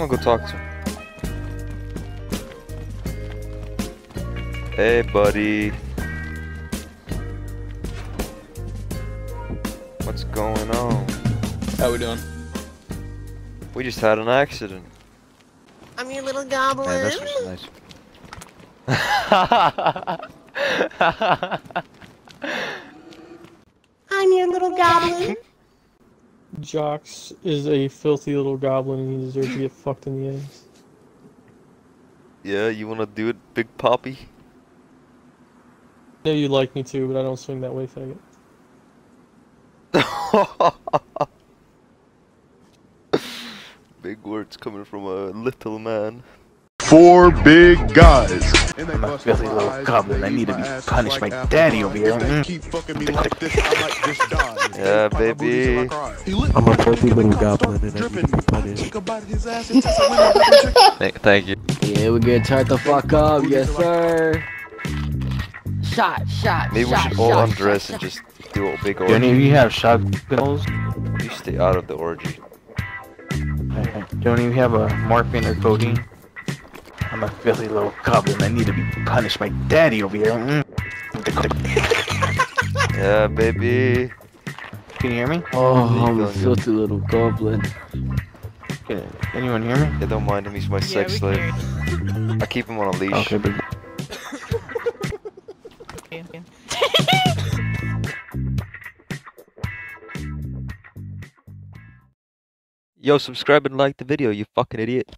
I'm gonna go talk to him. Hey, buddy. What's going on? How we doing? We just had an accident. I'm your little goblin. Yeah, this was nice. I'm your little goblin. Jox is a filthy little goblin and he deserves to get fucked in the ass. yeah, you wanna do it, Big Poppy? I know you'd like me to, but I don't swing that way, faggot. Big words coming from a little man. Four big guys. I'm a filthy little goblin. I need to be punished by daddy over here. Keep fucking me this, I might just die. Yeah, baby. I'm a filthy little goblin and I need to be punished. Thank, thank you. Yeah, we get turned the fuck up, yes sir. Shot, shot, Maybe we should all shot, undress shot, and just do a big orgy. Do any orgy. of you have shotguns? You stay out of the orgy. Don't even have a morphine or codeine? I'm a filthy little goblin. I need to be punished by daddy over here. Mm. Yeah, baby. Can you hear me? Oh, I'm a Legal, yeah. filthy little goblin. Can anyone hear me? Yeah, don't mind him, he's my sex slave. I keep him on a leash. Okay, but Yo, subscribe and like the video, you fucking idiot.